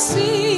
assim.